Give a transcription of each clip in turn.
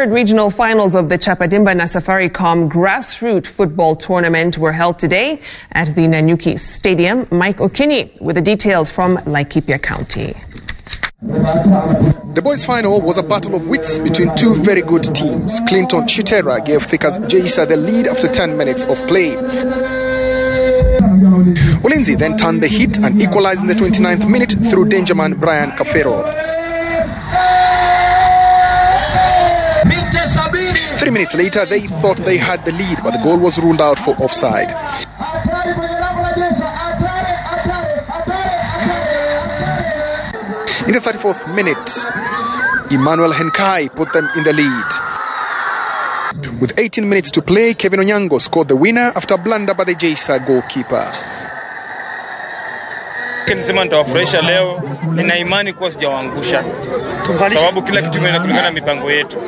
Third regional finals of the Chapa Dimba Safaricom grassroots football tournament were held today at the Nanyuki Stadium. Mike Okinyi with the details from Laikipia County. The boys' final was a battle of wits between two very good teams. Clinton Chitera gave Thika's JYSA the lead after 10 minutes of play. Ulinzi then turned the hit and equalized in the 29th minute through dangerman Brian Kafero. Three minutes later, they thought they had the lead, but the goal was ruled out for offside. In the 34th minute, Emmanuel Henkai put them in the lead. With 18 minutes to play, Kevin Onyango scored the winner after a blunder by the JYSA goalkeeper. Nisema nitawafurahisha leo, nina imani kuwa sijawaangusha, sababu kila kitu kulingana na mipango yetu.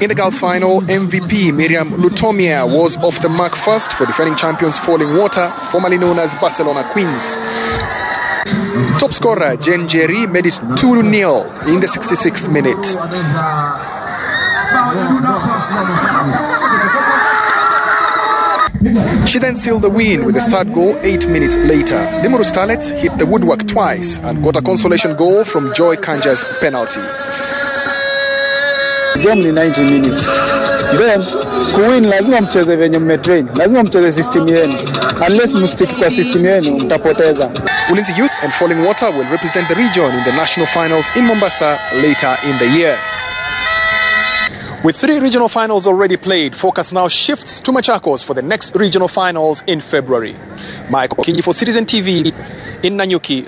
In the girls' final, MVP Miriam Lutomia was off the mark first for defending champions Falling Water, formerly known as Barcelona Queens. Top scorer Jen Jerry made it 2 0 in the 66th minute. She then sealed the win with a third goal eight minutes later. Limuru Starlets hit the woodwork twice and got a consolation goal from Joy Kanja's penalty. Game ni 90 minutes. Then kuwin lazima mcheze venye mmetrain, lazima mcheze system yenu. Unless mstiki kwa system yenu mtapoteza. Ulinzi Youth and Falling Water will represent the region in the national finals in Mombasa later in the year. With three regional finals already played, focus now shifts to Machakos for the next regional finals in February. Mike Okinyi for Citizen TV in Nanyuki.